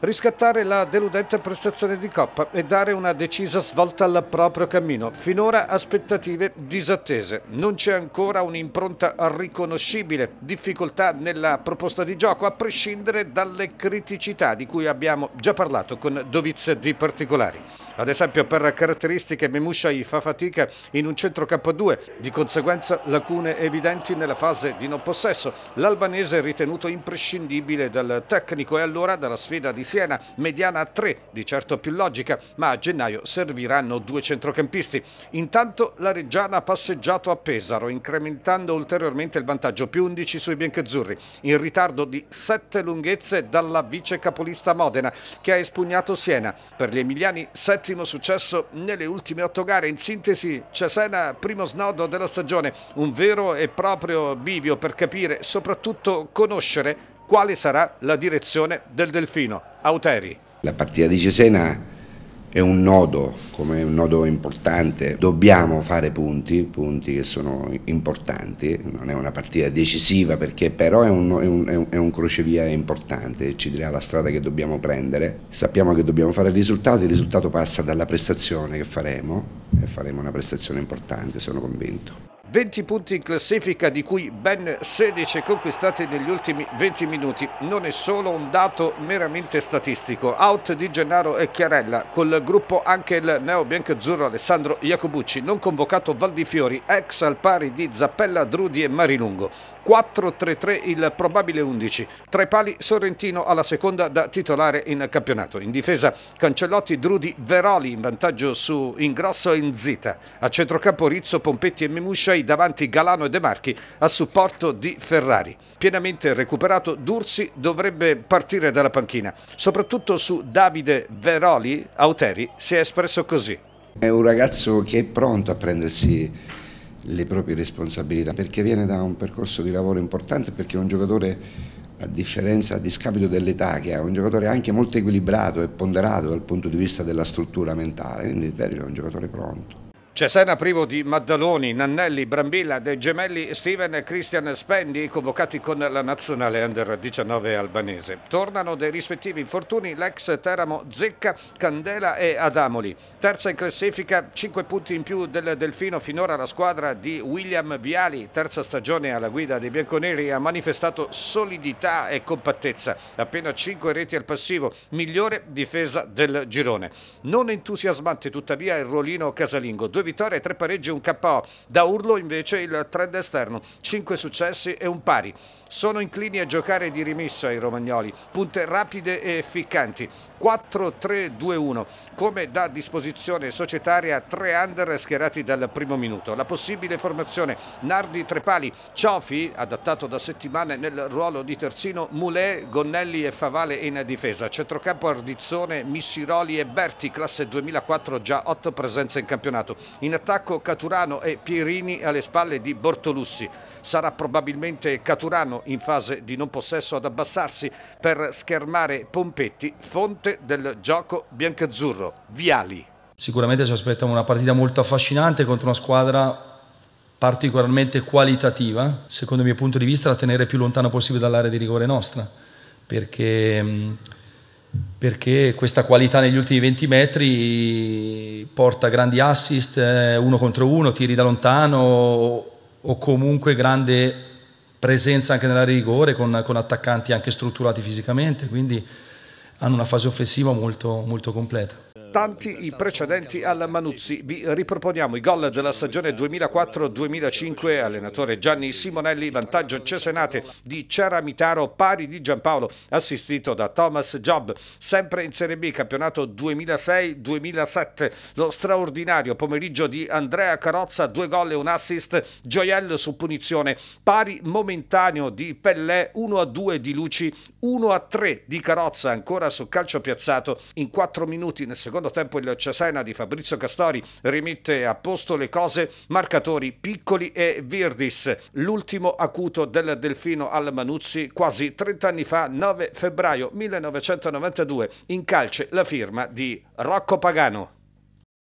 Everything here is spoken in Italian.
riscattare la deludente prestazione di Coppa e dare una decisa svolta al proprio cammino. Finora aspettative disattese. Non c'è ancora un'impronta riconoscibile, difficoltà nella proposta di gioco, a prescindere dalle criticità di cui abbiamo già parlato con dovizia di particolari. Ad esempio per caratteristiche Memushai fa fatica in un centro K2, di conseguenza lacune evidenti nella fase di non possesso. L'albanese è ritenuto imprescindibile dal tecnico e allora dalla sfida di Siena, mediana a 3, di certo più logica, ma a gennaio serviranno due centrocampisti. Intanto la Reggiana ha passeggiato a Pesaro, incrementando ulteriormente il vantaggio più 11 sui biancazzurri, in ritardo di 7 lunghezze dalla vice capolista Modena, che ha espugnato Siena. Per gli emiliani 7 ottimo successo nelle ultime otto gare. In sintesi, Cesena, primo snodo della stagione, un vero e proprio bivio per capire, soprattutto conoscere quale sarà la direzione del Delfino. Auteri. La partita di Cesena è un nodo, come un nodo importante, dobbiamo fare punti, punti che sono importanti, non è una partita decisiva perché però è un, è un, è un crocevia importante, ci dirà la strada che dobbiamo prendere, sappiamo che dobbiamo fare il risultato, il risultato passa dalla prestazione che faremo e faremo una prestazione importante, sono convinto. 20 punti in classifica di cui ben 16 conquistati negli ultimi 20 minuti. Non è solo un dato meramente statistico. Out di Gennaro e Chiarella, col gruppo anche il neo biancazzurro Alessandro Iacobucci, non convocato Valdifiori, ex al pari di Zappella, Drudi e Marilungo. 4-3-3 il probabile 11. Tra i pali Sorrentino alla seconda da titolare in campionato. In difesa Cancellotti, Drudi, Veroli in vantaggio su Ingrosso e Inzita. A centrocampo Rizzo, Pompetti e Memuscia Marseille davanti Galano e De Marchi a supporto di Ferrari. Pienamente recuperato Dursi dovrebbe partire dalla panchina. Soprattutto su Davide Veroli, Auteri, si è espresso così. È un ragazzo che è pronto a prendersi le proprie responsabilità perché viene da un percorso di lavoro importante perché è un giocatore a differenza, a discapito dell'età che è un giocatore anche molto equilibrato e ponderato dal punto di vista della struttura mentale quindi è un giocatore pronto Cesena privo di Maddaloni, Nannelli, Brambilla, De Gemelli, Steven e Christian Spendi, convocati con la nazionale under 19 albanese. Tornano dei rispettivi infortuni l'ex Teramo Zecca, Candela e Adamoli. Terza in classifica, 5 punti in più del Delfino finora la squadra di William Viali, terza stagione alla guida dei bianconeri, ha manifestato solidità e compattezza. Appena 5 reti al passivo, migliore difesa del girone. Non entusiasmante tuttavia il ruolino casalingo, 2 vittoria, 3 pareggi e un KO. Da Urlo invece il trend esterno, 5 successi e un pari. Sono inclini a giocare di rimessa i romagnoli, punte rapide e ficcanti, 4-3-2-1, come da disposizione societaria tre under schierati dal primo minuto. La possibile formazione Nardi Trepali, Ciofi, adattato da settimane nel ruolo di terzino, Mulè, Gonnelli e Favale in difesa, centrocampo Ardizzone, Missiroli e Berti, classe 2004, già 8 presenze in campionato, in attacco Caturano e Pierini alle spalle di Bortolussi. Sarà probabilmente Caturano in fase di non possesso ad abbassarsi per schermare Pompetti, fonte del gioco biancazzurro. Viali. Sicuramente ci aspettiamo una partita molto affascinante contro una squadra particolarmente qualitativa, secondo il mio punto di vista, da tenere più lontano possibile dall'area di rigore nostra, perché perché questa qualità negli ultimi 20 metri porta grandi assist, eh, uno contro uno, tiri da lontano o comunque grande presenza anche nella rigore con, con attaccanti anche strutturati fisicamente, quindi hanno una fase offensiva molto, molto completa tanti i precedenti al Manuzzi. Vi riproponiamo i gol della stagione 2004-2005, allenatore Gianni Simonelli, vantaggio Cesenate di Ceramitaro, pari di Giampaolo, assistito da Thomas Job, sempre in Serie B, campionato 2006-2007, lo straordinario pomeriggio di Andrea Carozza, due gol e un assist, Gioiello su punizione, pari momentaneo di Pellè, 1-2 di Luci, 1-3 di Carozza, ancora su calcio piazzato, in 4 minuti nel secondo secondo tempo il Cesena di Fabrizio Castori rimette a posto le cose, marcatori piccoli e Virdis, l'ultimo acuto del Delfino al Manuzzi quasi 30 anni fa, 9 febbraio 1992, in calce la firma di Rocco Pagano.